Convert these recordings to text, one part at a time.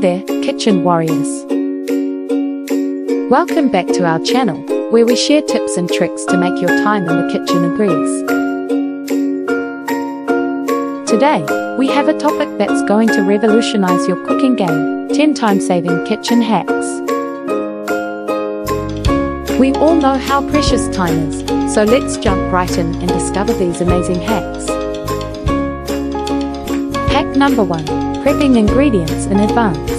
there, kitchen warriors. Welcome back to our channel, where we share tips and tricks to make your time in the kitchen a breeze. Today, we have a topic that's going to revolutionize your cooking game 10 time saving kitchen hacks. We all know how precious time is, so let's jump right in and discover these amazing hacks. Hack number 1 Prepping ingredients in advance.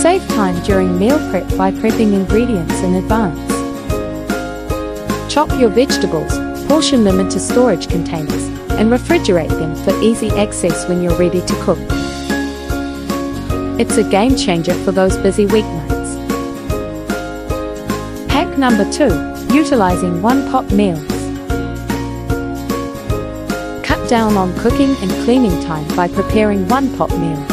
Save time during meal prep by prepping ingredients in advance. Chop your vegetables, portion them into storage containers, and refrigerate them for easy access when you're ready to cook. It's a game changer for those busy weeknights. Hack number 2 Utilizing one pot meals. Down on cooking and cleaning time by preparing one pot meals.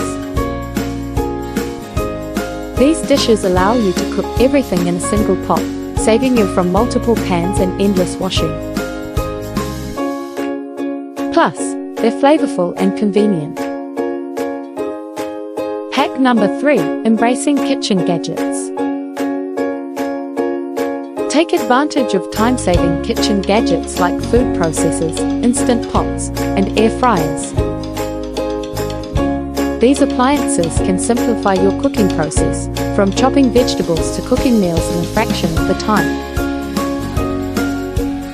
These dishes allow you to cook everything in a single pot, saving you from multiple pans and endless washing. Plus, they're flavorful and convenient. Hack number 3 Embracing kitchen gadgets. Take advantage of time saving kitchen gadgets like food processors, instant pots, and air fryers. These appliances can simplify your cooking process, from chopping vegetables to cooking meals in a fraction of the time.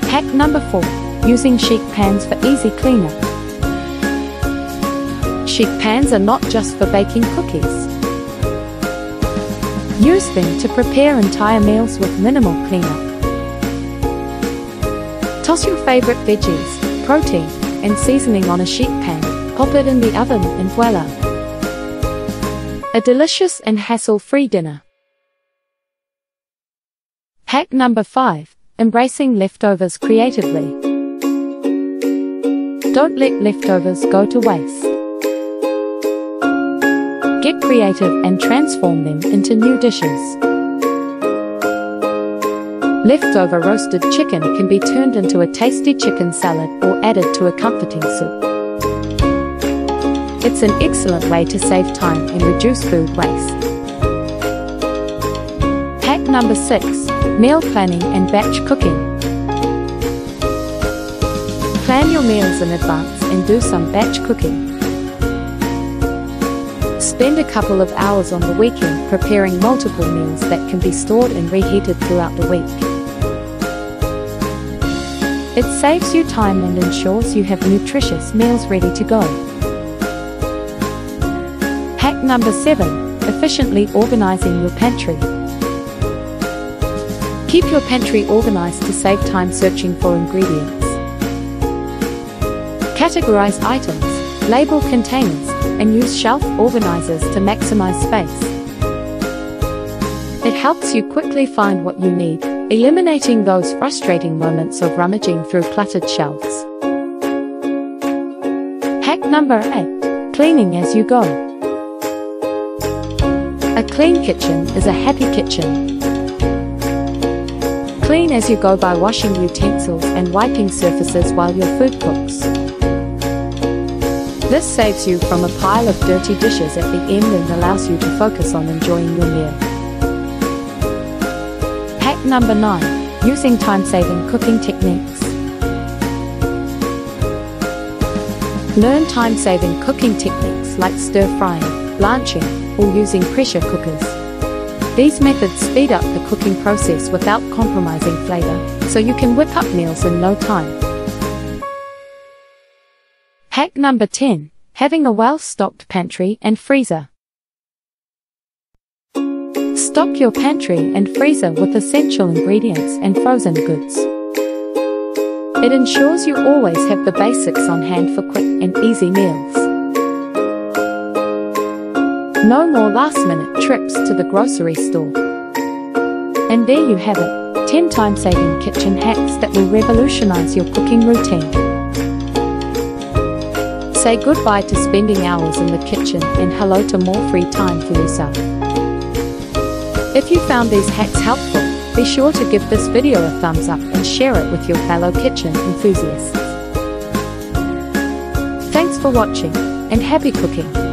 Hack number 4 Using sheet pans for easy cleanup. Sheet pans are not just for baking cookies. Use them to prepare entire meals with minimal cleanup. Toss your favorite veggies, protein, and seasoning on a sheet pan, pop it in the oven and voila! A delicious and hassle-free dinner. Hack number 5. Embracing leftovers creatively. Don't let leftovers go to waste. Get creative and transform them into new dishes. Leftover roasted chicken can be turned into a tasty chicken salad or added to a comforting soup. It's an excellent way to save time and reduce food waste. Hack number 6 Meal planning and batch cooking. Plan your meals in advance and do some batch cooking. Spend a couple of hours on the weekend preparing multiple meals that can be stored and reheated throughout the week. It saves you time and ensures you have nutritious meals ready to go. Hack number 7 Efficiently organizing your pantry. Keep your pantry organized to save time searching for ingredients. Categorize items, label containers, and use shelf organizers to maximize space. It helps you quickly find what you need, eliminating those frustrating moments of rummaging through cluttered shelves. Hack number 8 Cleaning as you go. A clean kitchen is a happy kitchen. Clean as you go by washing utensils and wiping surfaces while your food cooks. This saves you from a pile of dirty dishes at the end and allows you to focus on enjoying your meal. Hack number 9 Using time saving cooking techniques. Learn time saving cooking techniques like stir frying, blanching, or using pressure cookers. These methods speed up the cooking process without compromising flavor, so you can whip up meals in no time. Hack number 10 Having a well stocked pantry and freezer. Stock your pantry and freezer with essential ingredients and frozen goods. It ensures you always have the basics on hand for quick and easy meals. No more last minute trips to the grocery store. And there you have it 10 time saving kitchen hacks that will revolutionize your cooking routine. Say goodbye to spending hours in the kitchen and hello to more free time for yourself. If you found these hacks helpful, be sure to give this video a thumbs up and share it with your fellow kitchen enthusiasts. Thanks for watching, and happy cooking!